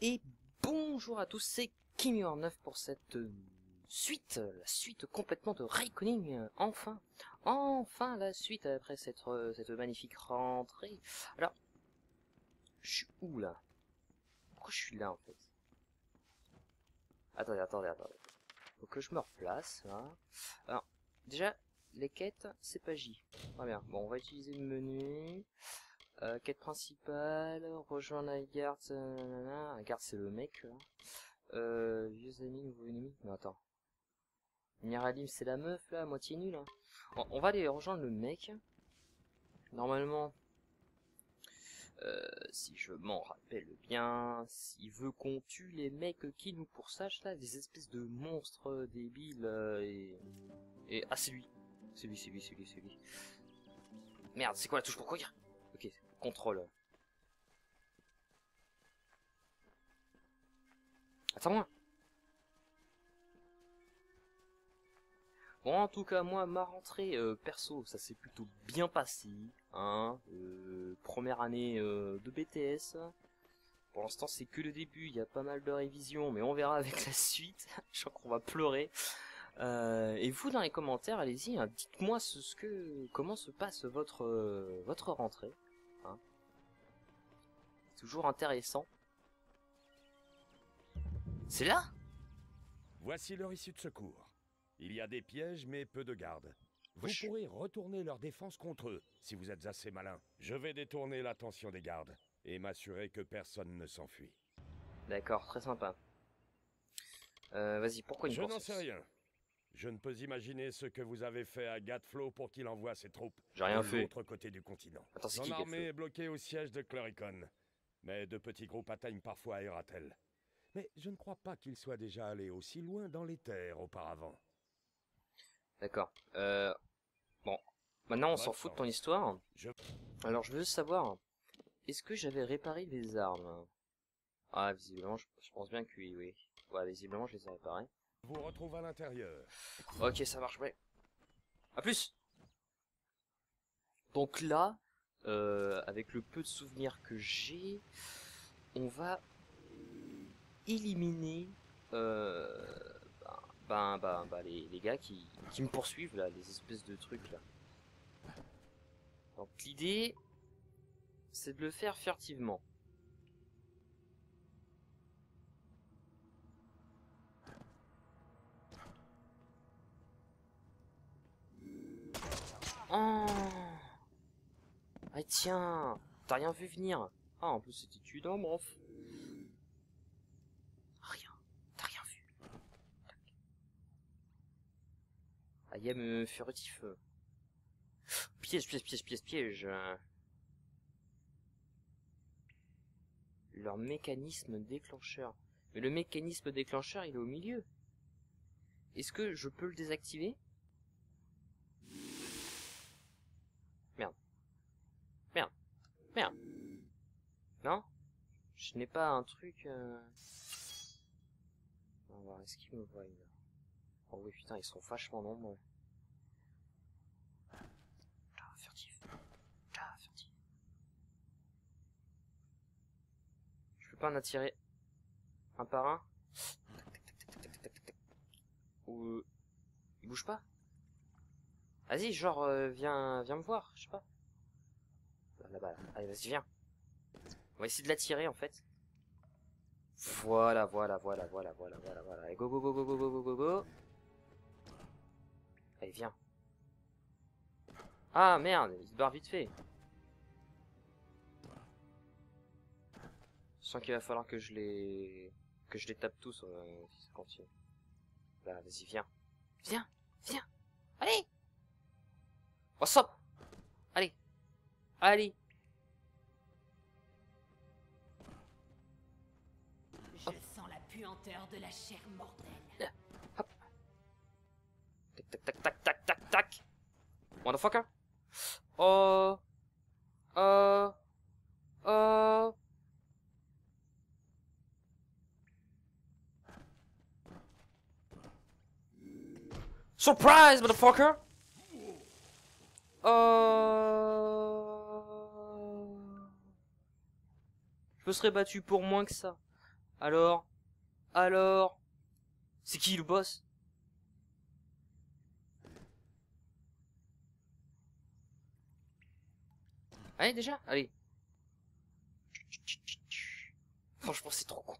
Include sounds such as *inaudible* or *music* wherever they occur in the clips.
Et bonjour à tous, c'est Kimur9 pour cette euh, suite, la suite complètement de Raikkoning, euh, enfin, enfin la suite après cette, euh, cette magnifique rentrée. Alors, je suis où là? Pourquoi je suis là en fait? Attendez, attendez, attendez. Faut que je me replace, là. Alors, déjà, les quêtes, c'est pas J. Très bien. Bon, on va utiliser le menu. Euh, quête principale, rejoindre la garde, euh, la garde c'est le mec. Euh, vieux amis, nouveaux ennemis. Non attends. Miralim c'est la meuf là, moitié nulle. Hein. On va aller rejoindre le mec. Normalement, si je m'en rappelle bien, s'il veut qu'on tue les mecs qui nous poursache là, des espèces de monstres débiles et... et... Ah c'est lui. C'est lui, c'est lui, c'est lui, c'est lui. Merde, c'est quoi la touche pour courir? Ok, contrôle. Attends-moi. Bon, en tout cas, moi, ma rentrée euh, perso, ça s'est plutôt bien passé. Hein, euh, première année euh, de BTS. Pour l'instant, c'est que le début. Il y a pas mal de révisions, mais on verra *laughs* avec la suite. Je crois qu'on va pleurer. Et vous, dans les commentaires, allez-y, hein, dites-moi ce, que, comment se passe votre votre rentrée. Toujours intéressant. C'est là? Voici leur issue de secours. Il y a des pièges, mais peu de gardes. Vous pourrez retourner leur défense contre eux, si vous êtes assez malin. Je vais détourner l'attention des gardes, et m'assurer que personne ne s'enfuit. D'accord, très sympa. Euh, Vas-y, pourquoi une Je n'en sais rien. Je ne peux imaginer ce que vous avez fait à Gatflow pour qu'il envoie ses troupes J'ai rien de fait. l'autre côté du continent. Attends, Son qui armée est bloquée au siège de Cloricon, mais de petits groupes atteignent parfois Eratel. Mais je ne crois pas qu'il soit déjà allé aussi loin dans les terres auparavant. D'accord. Euh, bon, maintenant on s'en fout de ton histoire. Je- Alors je veux savoir, est-ce que j'avais réparé les armes? Ah, visiblement, je, je pense bien que oui, oui. Ouais, visiblement, je les ai réparées. vous retrouve à l'intérieur. Ok, ça marche, ouais. À plus Donc là, euh, avec le peu de souvenirs que j'ai, on va éliminer euh, ben, ben, ben, les, gars qui, qui me poursuivent là, les espèces de trucs là. Donc l'idée, c'est de le faire furtivement. Oh Ah tiens T'as rien vu venir. Ah en plus c'était tu dans mof Rien. T'as rien vu. Ah y a me furtif Piège, piège, piège, piège, piège. Leur mécanisme déclencheur. Mais le mécanisme déclencheur il est au milieu. Est-ce que je peux le désactiver? Merde. Non? Je n'ai pas un truc... Euh... On va voir, est-ce qu'ils me voient là Oh oui, putain, ils sont vachement nombreux. Ah, furtif. Ah, furtif. Je peux pas en attirer un par un? Ou... euh, Il bouge pas? Vas-y, genre, euh, viens, viens me voir, je sais pas. Là, Là-bas, là. Allez, vas-y, viens. On va essayer de l'attirer, en fait. Voilà, voilà, voilà, voilà, voilà, voilà, voilà. Allez, go, go, go, go, go, go, go, go, go. Allez, viens. Ah, merde, il se barre vite fait. Je sens qu'il va falloir que je les... que je les tape tous, euh, si ça continue. Là, vas-y, viens. Viens, viens. Allez What's up Allez. Je sens la puanteur de la chair mortelle. Tac tac tac tac tac tac tac. Motherfucker. Oh. Oh. Oh. Surprise, motherfucker me serais battu pour moins que ça. Alors Alors C'est qui le boss? Allez déjà? Allez. Franchement c'est trop con.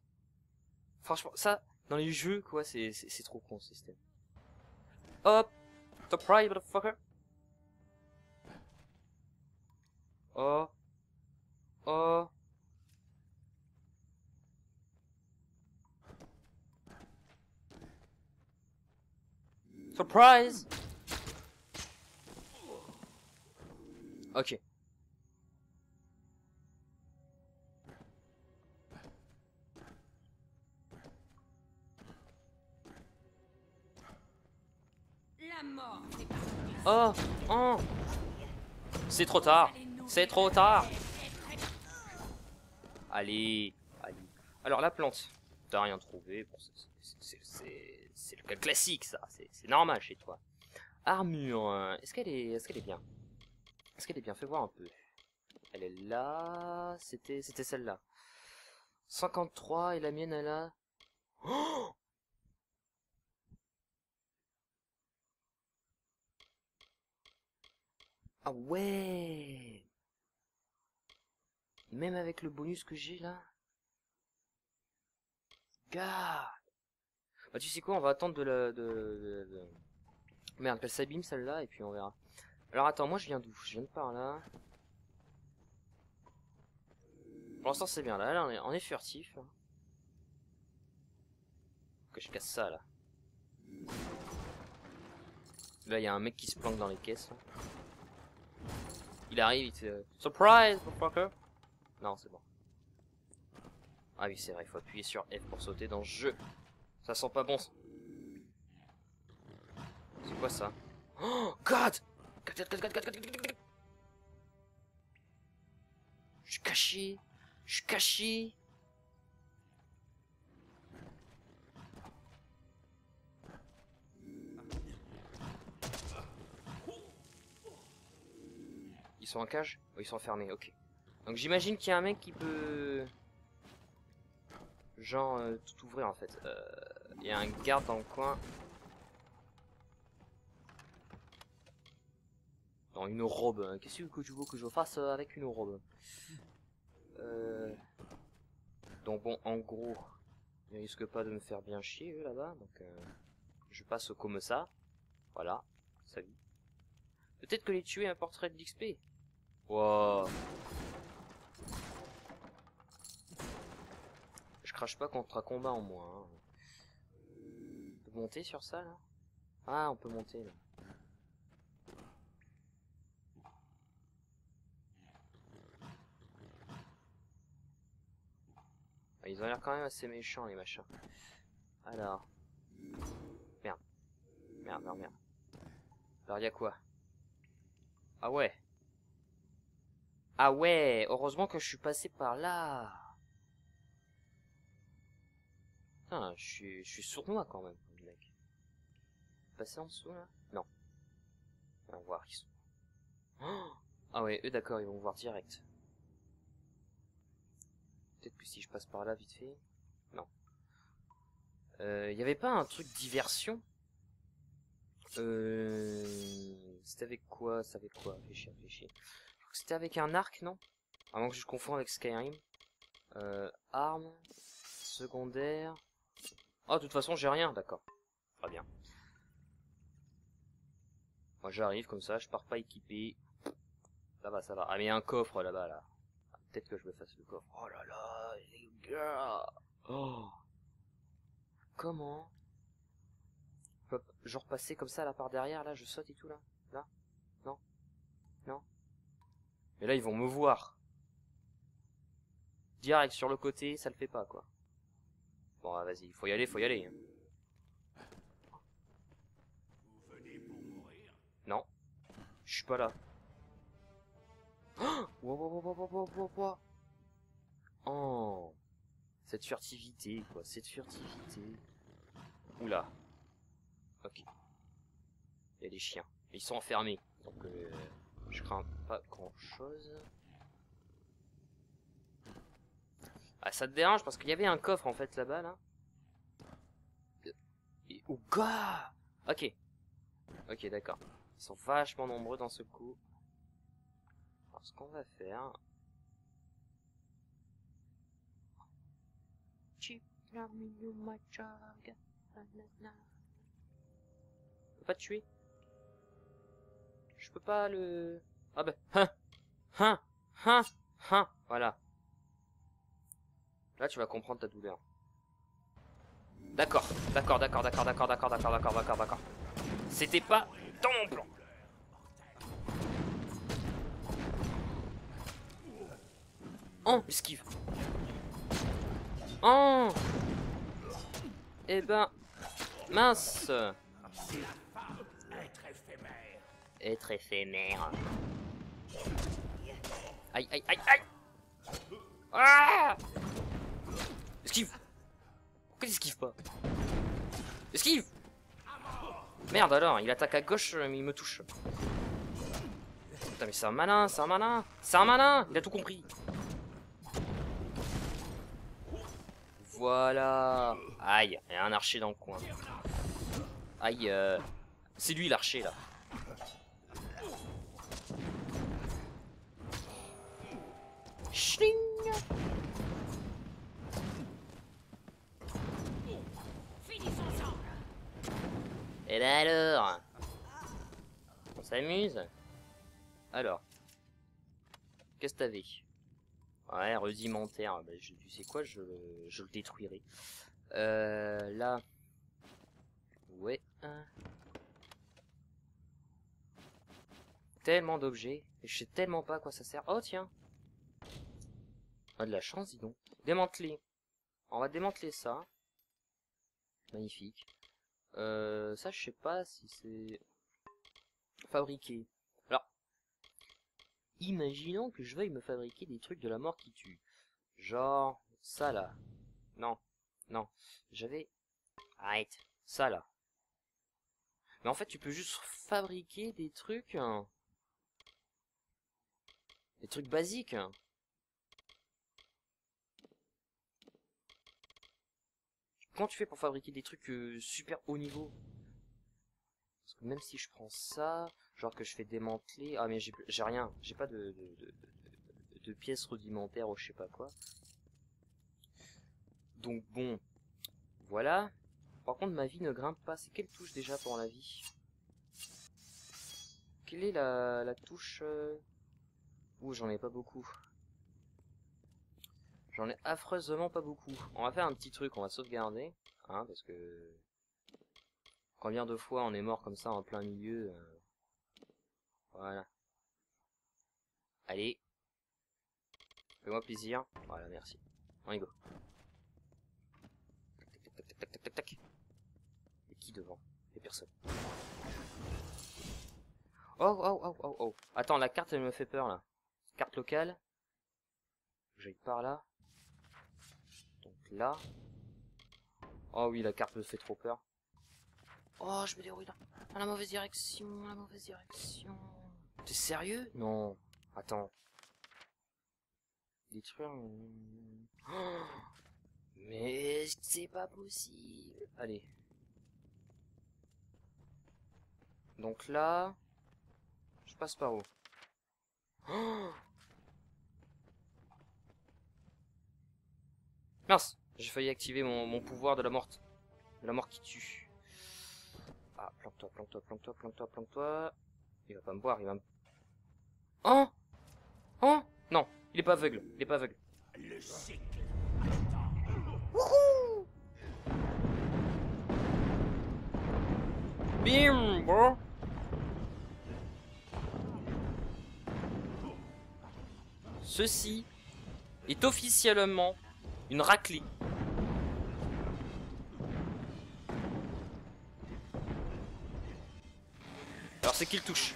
Franchement ça, dans les jeux quoi, c'est trop con ce système. Hop Surprise motherfucker Oh Oh Surprise. Ok. La mort Oh Oh. C'est trop tard. C'est trop tard. Allez Allez. Alors la plante, t'as rien trouvé, c'est- c'est- le cas classique ça, c'est normal chez toi. Armure, euh, est-ce qu'elle est, qu'elle est bien? Est-ce qu'elle est bien? Fais voir un peu. Elle est là, c'était c'était celle-là. 53 et la mienne elle a... Oh *gasps* Ah ouais! Même avec le bonus que j'ai là. Gars Bah tu sais quoi, on va attendre de la... De, de- de- Merde, qu'elle s'abîme celle-là et puis on verra. Alors attends, moi je viens d'où? Je viens de par là. Pour l'instant c'est bien, là, là on, est, on est furtif. hein. Que je casse ça là. Là il y a un mec qui se planque dans les caisses. là. Il arrive, il te... euh, Surprise, Non, c'est bon. Ah oui, c'est vrai, il faut appuyer sur F pour sauter dans le jeu. Ça sent pas bon. C'est quoi ça Oh God Je suis caché. Je suis caché. Ils sont en cage oh, Ils sont enfermés, ok. Donc j'imagine qu'il y a un mec qui peut... Genre, tout ouvrir en fait. Euh... Il y a un garde dans le coin. Dans une robe. Qu'est-ce que tu veux que je fasse euh, avec une robe euh... Donc bon, en gros, il risque pas de me faire bien chier là-bas. Donc euh, je passe comme ça. Voilà, salut. Peut-être que les tuer apporterait de l'XP. Wow. Je crache pas contre un combat en moins. hein. Peut monter sur ça là Ah, on peut monter là. Ah, Ils ont l'air quand même assez méchants les machins. Alors. Merde. Merde, merde, merde. Alors y a quoi? Ah ouais. Ah ouais, heureusement que je suis passé par là. Putain, je suis, je suis sournois quand même. Passer en dessous là? Non. On va voir, sont. Oh ah ouais, eux d'accord, ils vont voir direct. Peut-être que si je passe par là vite fait. Non. Euh, y avait pas un truc diversion? Euh. C'était avec quoi? C'était avec quoi? Réfléchis, réfléchis. C'était avec un arc, non? Moins que je confonds avec Skyrim. Euh, arme, secondaire. Ah, de toute façon, j'ai rien, d'accord. Très bien. Moi, j'arrive comme ça, je pars pas équipé. Ça va, ça va. Ah, mais il y a un coffre là-bas, là. Peut-être que je me fasse le coffre. Oh là là, les gars. Oh. Comment Genre passer comme ça là par derrière, là, je saute et tout là Là Non Non Mais là, ils vont me voir. Direct sur le côté, ça le fait pas, quoi. Bon, ah, vas-y, faut y aller, faut y aller. hein. Non. Je suis pas là. Oh Wow, wow, wow. Oh Cette furtivité, quoi, cette furtivité. Oula. Ok. Il y a des chiens. Ils sont enfermés. Donc, euh, je crains pas grand chose. Ah, ça te dérange parce qu'il y avait un coffre en fait là-bas là. Et... Oh gars Ok. Ok d'accord. Ils sont vachement nombreux dans ce coup. Alors ce qu'on va faire... Je peux pas te tuer Je peux pas le... Ah bah... Hein Hein Hein Hein Voilà. Là tu vas comprendre ta douleur. D'accord, d'accord, d'accord, d'accord, d'accord, d'accord, d'accord, d'accord, d'accord, d'accord. C'était pas dans mon plan. Oh, esquive. Oh Eh ben, mince. Être éphémère. Aïe, aïe, aïe, aïe Ah Esquive Pourquoi il esquive pas? Esquive Merde alors, il attaque à gauche, mais il me touche. Putain, mais c'est un malin, c'est un malin C'est un malin Il a tout compris Voilà Aïe, il y a un archer dans le coin. Aïe, euh... c'est lui l'archer là. Schling Alors? On s'amuse? Alors. Qu'est-ce que t'avais? Ouais, rudimentaire. Bah, tu sais quoi, je, je le détruirai. Euh, là. Ouais. Tellement d'objets. Et je sais tellement pas à quoi ça sert. Oh tiens. On a de la chance, dis donc. Démanteler. On va démanteler ça. Magnifique. Euh, ça, je sais pas si c'est fabriqué. Alors, imaginons que je veuille me fabriquer des trucs de la mort qui tue. Genre, ça là. Non, non. J'avais... Arrête. Ça là. Mais en fait, tu peux juste fabriquer des trucs... Hein. Des trucs basiques. Hein. Comment tu fais pour fabriquer des trucs euh, super haut niveau? Parce que même si je prends ça, genre que je fais démanteler... Ah mais j'ai rien, j'ai pas de, de, pièces rudimentaires ou je sais pas quoi. Donc bon, voilà. Par contre ma vie ne grimpe pas. C'est quelle touche déjà pour la vie? Quelle est la, la touche... Euh... Ouh j'en ai pas beaucoup. J'en ai affreusement pas beaucoup. On va faire un petit truc, on va sauvegarder. Hein, parce que... Combien de fois on est mort comme ça en plein milieu euh, Voilà. Allez. Fais-moi plaisir. Voilà, merci. On y go. Tac, tac, tac, tac, tac, tac. Et qui devant? Et personne. Oh, oh, oh, oh, oh. Attends, la carte, elle me fait peur, là. Carte locale. J'aille par là là. Oh oui, la carte me fait trop peur. Oh, je me déroule dans, la mauvaise direction, la mauvaise direction. T'es sérieux? Non. Attends. Détruire... Oh mais c'est pas possible. Allez. Donc là... Je passe par où? Oh Mince J'ai failli activer mon, pouvoir de la mort. De la mort qui tue. Ah, planque-toi, planque-toi, planque-toi, planque-toi, planque-toi. Il va pas me voir, il va me... Oh Oh Non, il est pas aveugle, il est pas aveugle. Le cycle Wouhou Bim bro Ceci est officiellement une raclée. Alors c'est qui le touche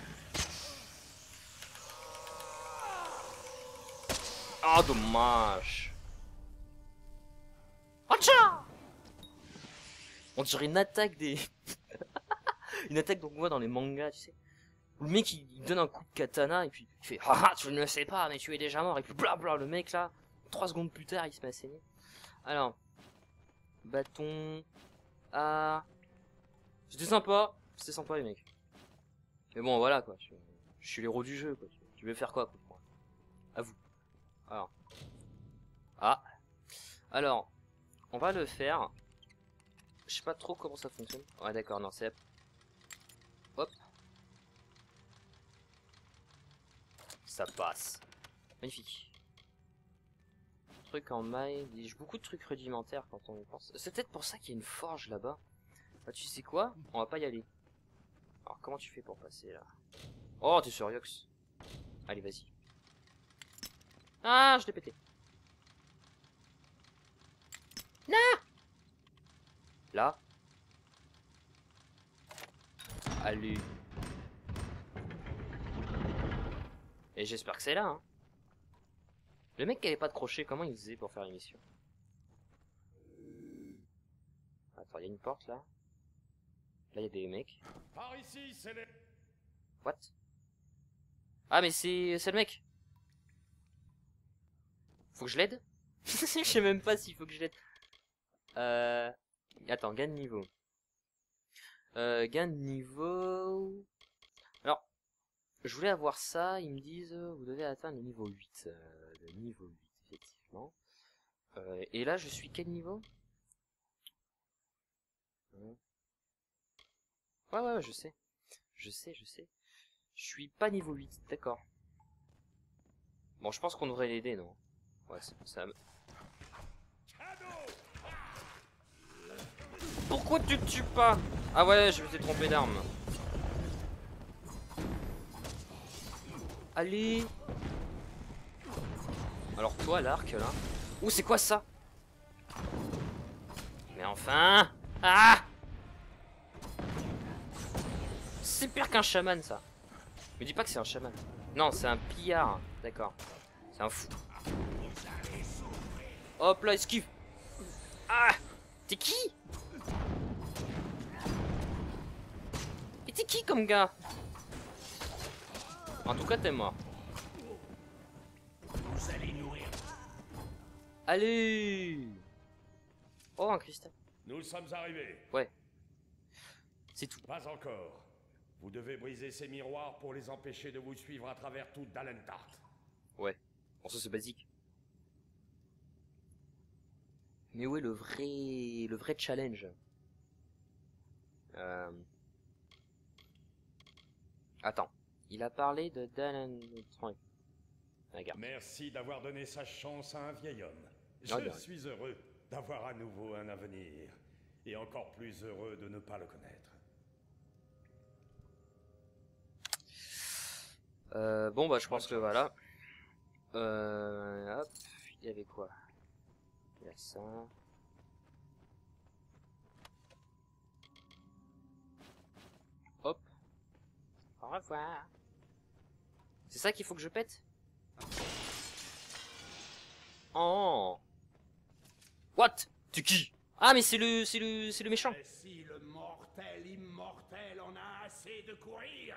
Ah oh, dommage On dirait une attaque des... *laughs* une attaque qu'on voit dans les mangas, tu sais. le mec il, donne un coup de katana et puis il fait Ah tu ne le sais pas mais tu es déjà mort et puis bla bla le mec là 3 secondes plus tard, il se met à saigner. Alors, bâton. Ah. C'était sympa. C'était sympa, les mecs. Mais bon, voilà, quoi. Je, suis l'héros du jeu, quoi. Tu veux faire quoi, quoi À vous. Alors. Ah. Alors, on va le faire. Je sais pas trop comment ça fonctionne. Ouais, d'accord, non, c'est... Hop. Ça passe. Magnifique. Truc en maille. Beaucoup de trucs rudimentaires quand on y pense. C'est peut-être pour ça qu'il y a une forge là-bas. Bah, tu sais quoi? On va pas y aller. Alors, comment tu fais pour passer là? Oh, t'es sur Yox. Allez, vas-y. Ah, je l'ai pété. Non Là. Allez. Et j'espère que c'est là, hein. Le mec qui avait pas de crochet, comment il faisait pour faire l'émission? Attends, il y a une porte là. Là, il y a des mecs. Par ici, c'est les... What? Ah, mais c'est c'est le mec. Faut que je l'aide? *laughs* Je sais même pas s'il faut que je l'aide. Euh... Attends, gain de niveau. Euh, gain de niveau... Alors, je voulais avoir ça, ils me disent, vous devez atteindre le niveau 8. Euh, niveau 8, effectivement. Euh, et là, je suis quel niveau? Ouais, ouais, ouais, je sais. Je sais, je sais. Je suis pas niveau 8, d'accord. Bon, je pense qu'on devrait l'aider, non? Ouais, ça... ça... Pourquoi tu te tues pas? Ah ouais, je m'étais trompé d'arme. Allez Alors toi, l'arc, là... Ouh, c'est quoi ça? Mais enfin Ah C'est pire qu'un chaman, ça. Me dis pas que c'est un chaman. Non, c'est un pillard. D'accord. C'est un fou. Hop là, esquive Ah T'es qui? Et t'es qui comme gars? En tout cas, t'es mort. Allez Oh, un cristal. Nous sommes arrivés. C'est tout. Pas encore. Vous devez briser ces miroirs pour les empêcher de vous suivre à travers tout Dalentart. Ouais. Bon, ça c'est basique. Mais où est le vrai, le vrai challenge euh... Attends. Il a parlé de Dalen... Regarde. Merci d'avoir donné sa chance à un vieil homme. Ah, Je suis heureux d'avoir à nouveau un avenir. Et encore plus heureux de ne pas le connaître. Euh, bon bah je pense que voilà. Euh, hop, il y avait quoi? Il y a ça. Hop. Au revoir. C'est ça qu'il faut que je pète? Oh What? Tu qui? Ah mais c'est le c'est le c'est le méchant. Et si le mortel immortel en a assez de courir,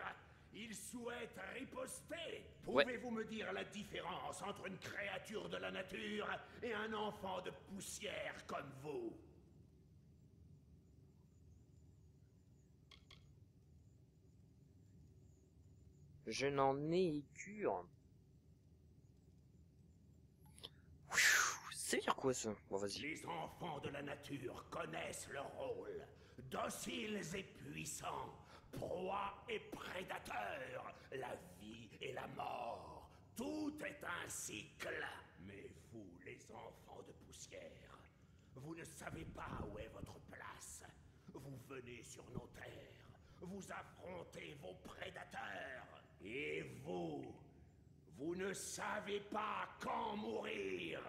il souhaite riposter. Ouais. Pouvez-vous me dire la différence entre une créature de la nature et un enfant de poussière comme vous? Je n'en ai cure. Ça veut dire quoi ça Bon vas-y. Les enfants de la nature connaissent leur rôle. Dociles et puissants, proies et prédateurs, la vie et la mort. Tout est un cycle. Mais vous, les enfants de poussière, vous ne savez pas où est votre place. Vous venez sur nos terres, vous affrontez vos prédateurs. Et vous, vous ne savez pas quand mourir.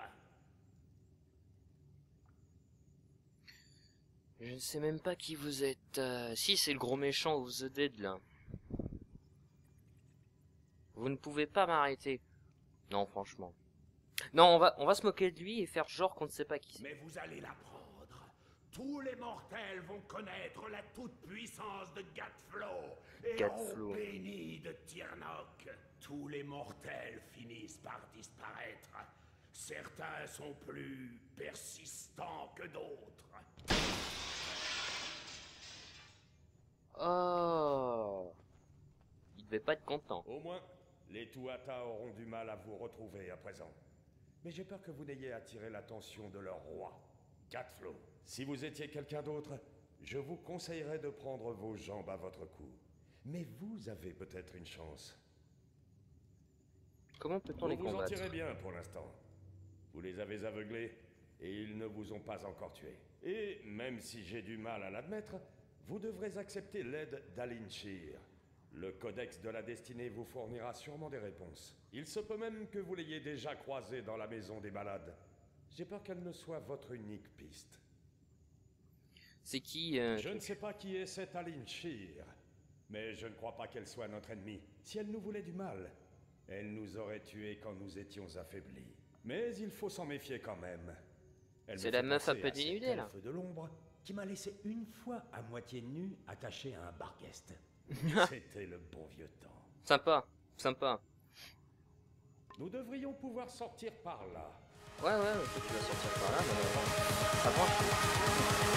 Je ne sais même pas qui vous êtes. Euh, si, c'est le gros méchant of the Dead là. Vous ne pouvez pas m'arrêter. Non, franchement. Non, on va, on va se moquer de lui et faire genre qu'on ne sait pas qui c'est. Mais vous allez l'apprendre. Tous les mortels vont connaître la toute-puissance de Gatflo et béni de Tirnock. Tous les mortels finissent par disparaître. Certains sont plus persistants que d'autres. Oh Il devait pas être content. Au moins, les Tuatha auront du mal à vous retrouver à présent. Mais j'ai peur que vous n'ayez attiré l'attention de leur roi, Catflo. Si vous étiez quelqu'un d'autre, je vous conseillerais de prendre vos jambes à votre cou. Mais vous avez peut-être une chance. Comment peut-on les vous en combattre tirez bien pour l'instant. Vous les avez aveuglés et ils ne vous ont pas encore tué. Et même si j'ai du mal à l'admettre, vous devrez accepter l'aide d'Alinshir. Le Codex de la Destinée vous fournira sûrement des réponses. Il se peut même que vous l'ayez déjà croisé dans la Maison des Malades. J'ai peur qu'elle ne soit votre unique piste. C'est qui euh, Je ne sais pas qui est cette Alinshir, mais je ne crois pas qu'elle soit notre ennemie. Si elle nous voulait du mal, elle nous aurait tués quand nous étions affaiblis. Mais il faut s'en méfier quand même. C'est la meuf un peu dénudée là. Feu de l'ombre qui m'a laissé une fois à moitié nu attaché à un. *laughs* C'était le bon vieux temps. Sympa, sympa. Nous devrions pouvoir sortir par là. Ouais, ouais, toi, tu vas sortir par là, mais ça branche.